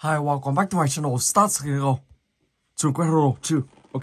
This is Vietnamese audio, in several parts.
Hi, welcome back to my channel, Stats Hero. Trường Quero, trừ, ok.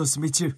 Nice to meet you.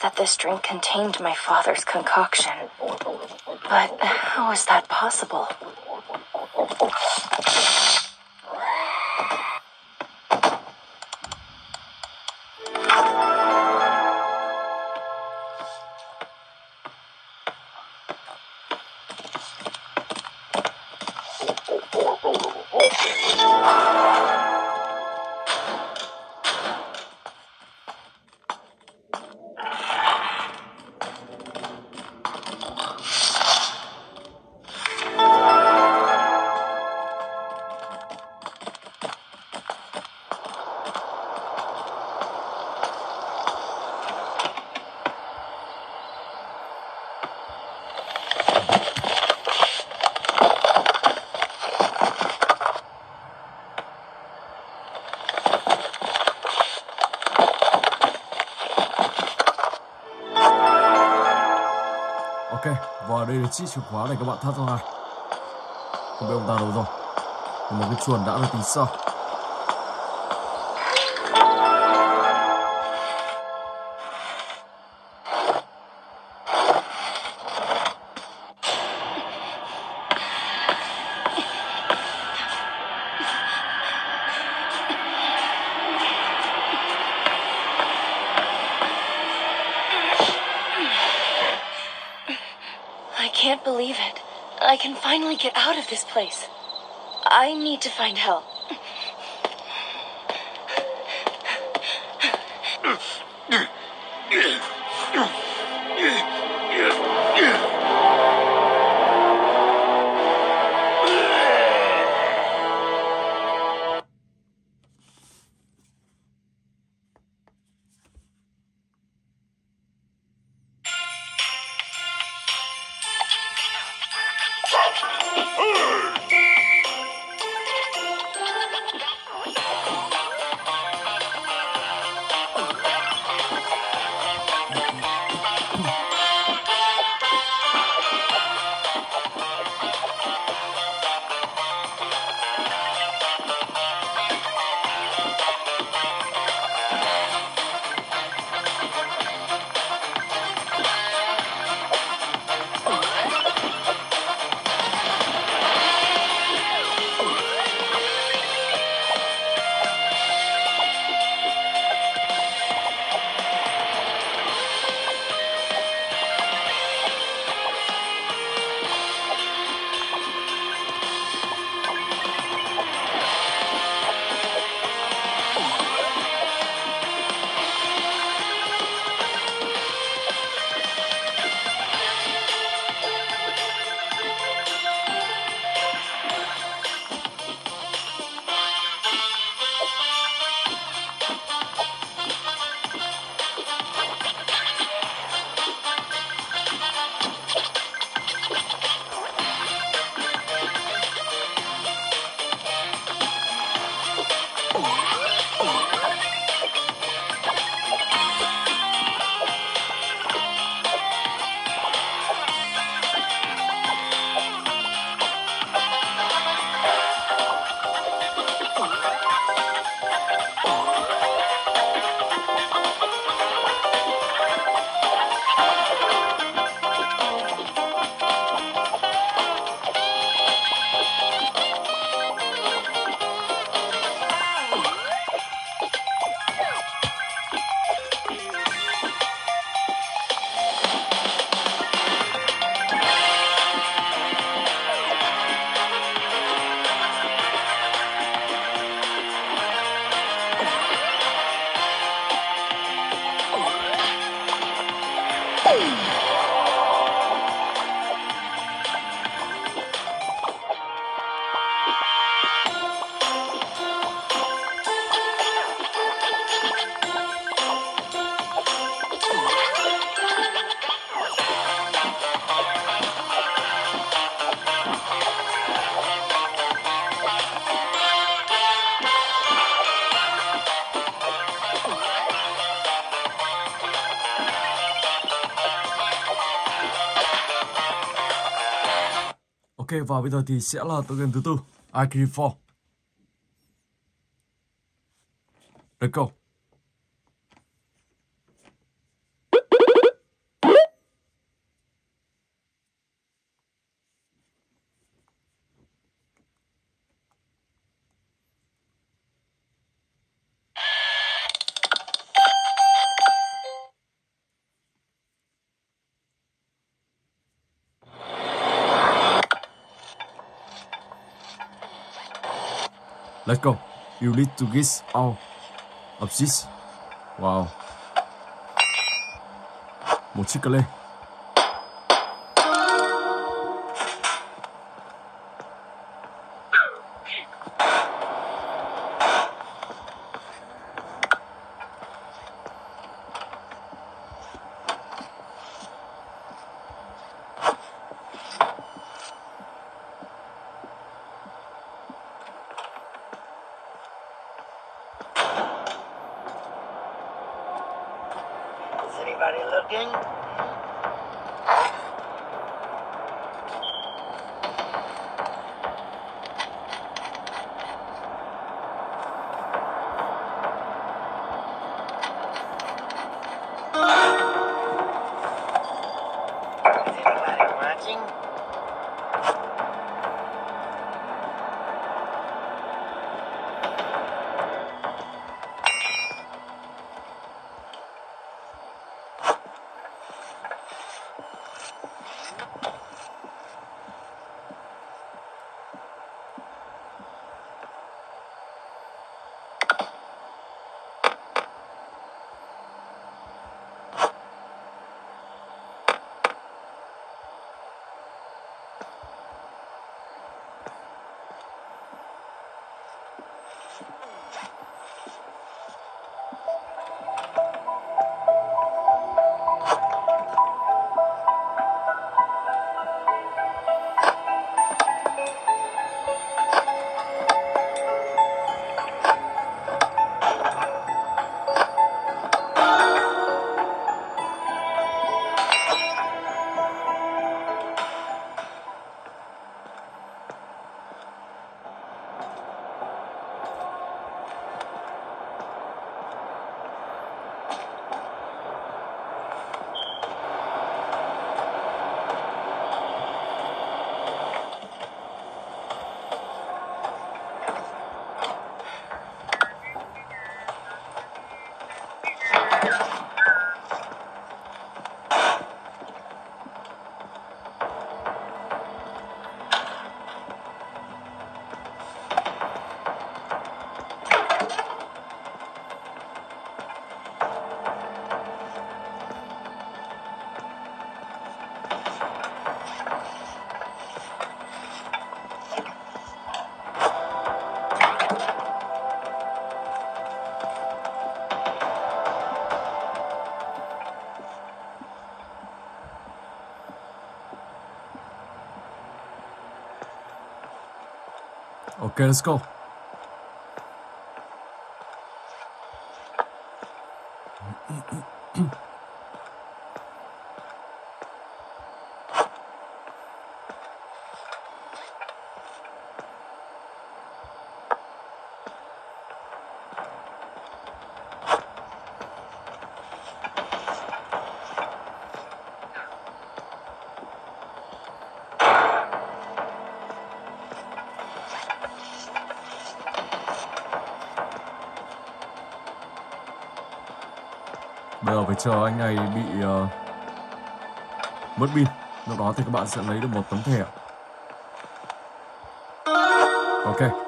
that this drink contained my father's concoction. But how is that possible? một chiếc chìa khóa này các bạn thoát ra không biết ông ta đâu rồi một cái chuồn đã được tính sao get out of this place. I need to find help. Ok và bây giờ thì sẽ là tựa game thứ tư, Akiri 4. Let's go. Let's go. You need to get out of this. Wow. Một chiếc cà parking. Let's go. chờ anh này bị uh, mất pin lúc đó thì các bạn sẽ lấy được một tấm thẻ ok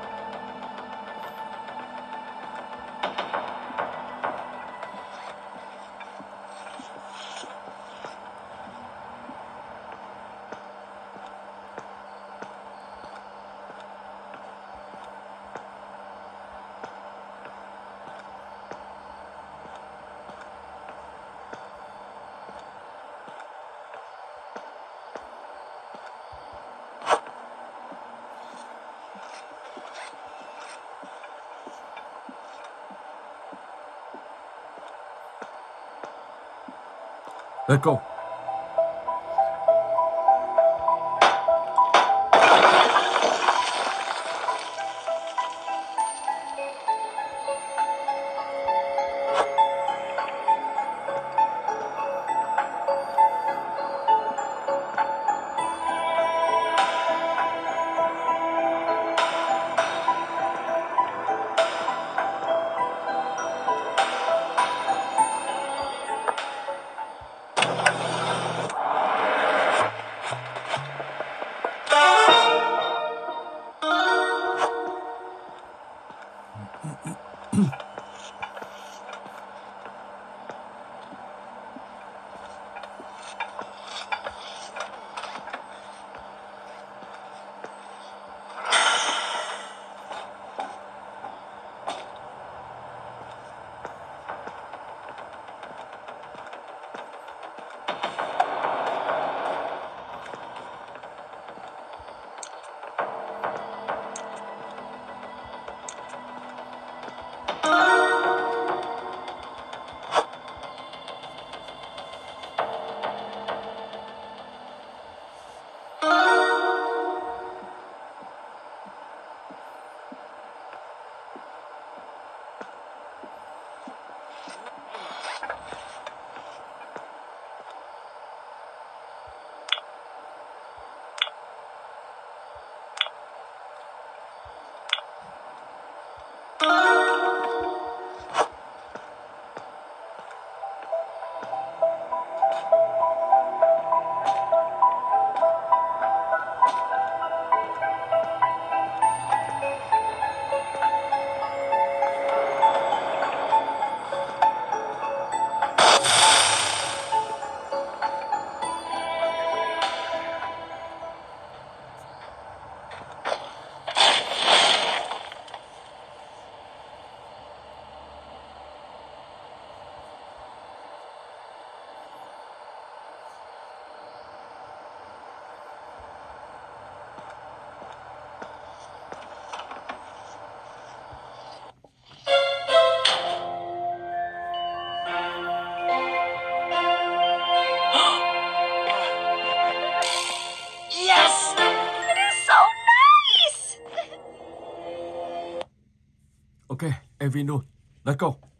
Let go. Let's go.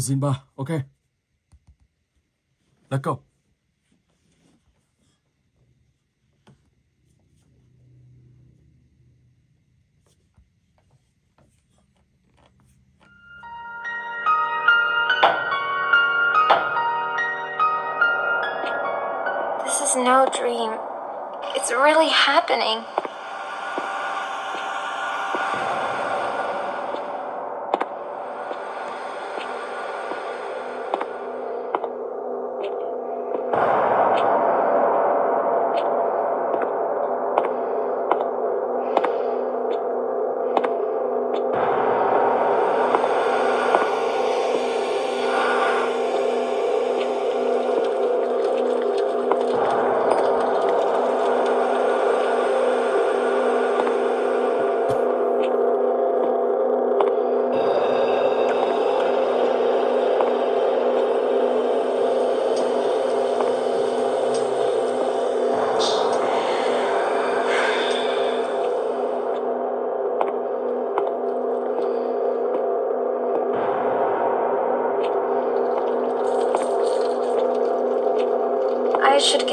Zimba. Okay. Let go. This is no dream. It's really happening.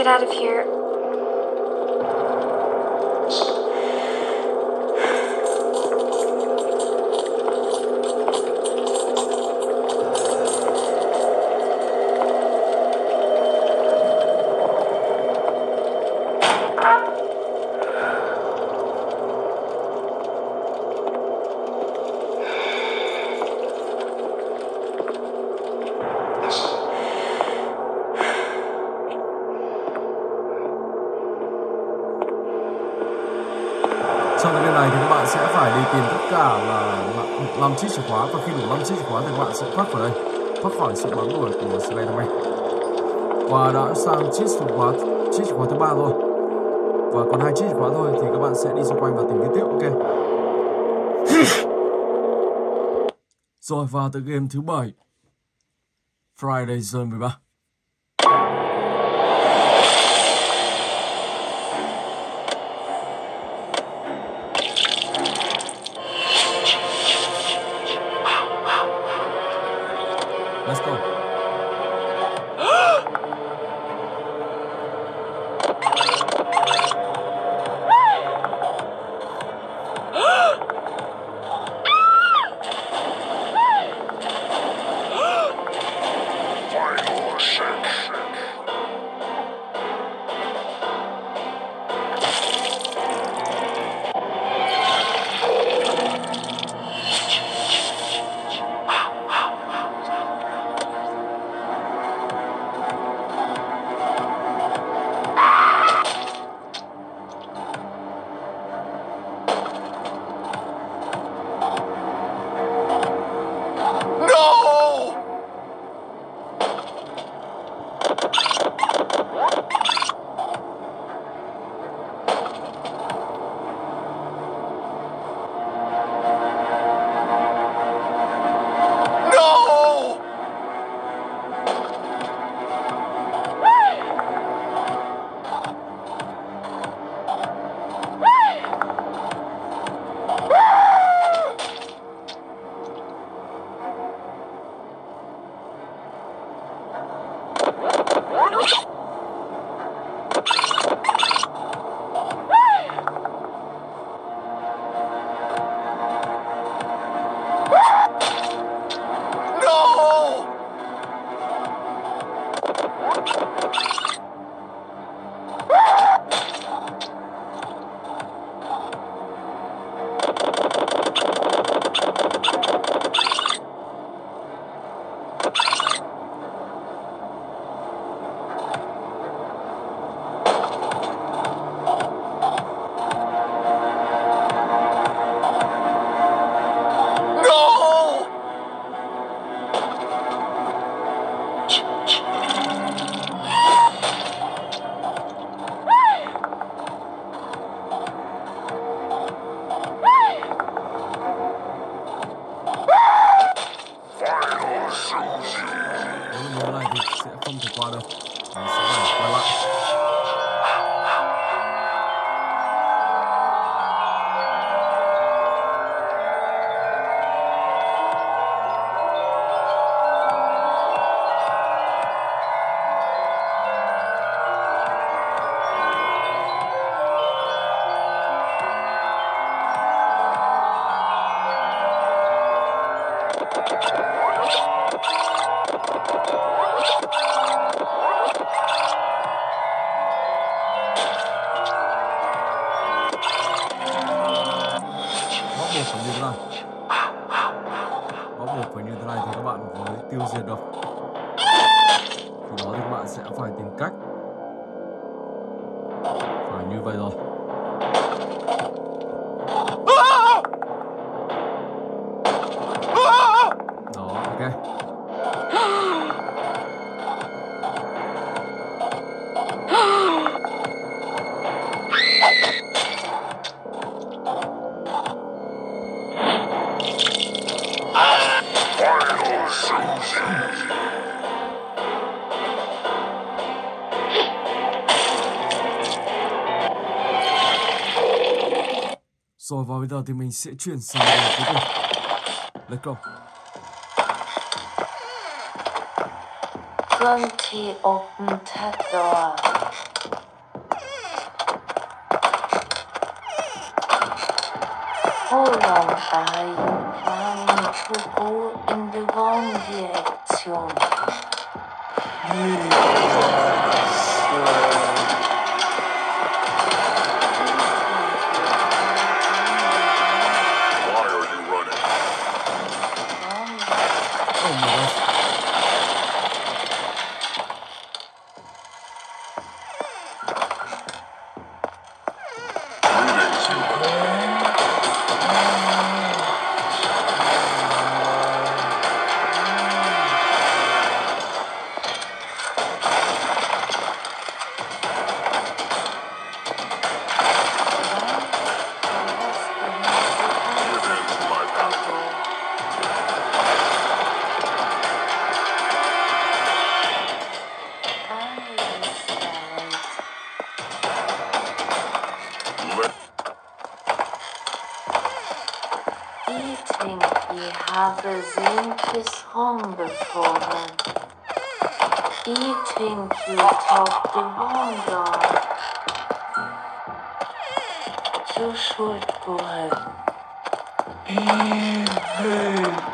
out of here. sau cái điều này thì các bạn sẽ phải đi tìm tất cả là năm chiếc chìa khóa và khi đủ năm chiếc chìa khóa thì các bạn sẽ thoát khỏi đây thoát khỏi sự bám đuổi của Slenderman và đã sang chiếc chìa khóa chiếc chìa khóa thứ ba rồi và còn hai chiếc chìa khóa thôi thì các bạn sẽ đi xung quanh và tìm kiếm tiếp ok rồi và tới game thứ bảy Friday Zone 13 buộc phải như thế này bắt buộc phải như thế này thì các bạn mới tiêu diệt được thì đó thì các bạn sẽ phải tìm cách phải như vậy rồi thì mình sẽ chuyển sang vòng cuối cùng. Let's go. Plenty open that door. Hold on, I plan to go in the wrong direction. Hmm. things will top the Dog. Too short, boy. Hey, hey.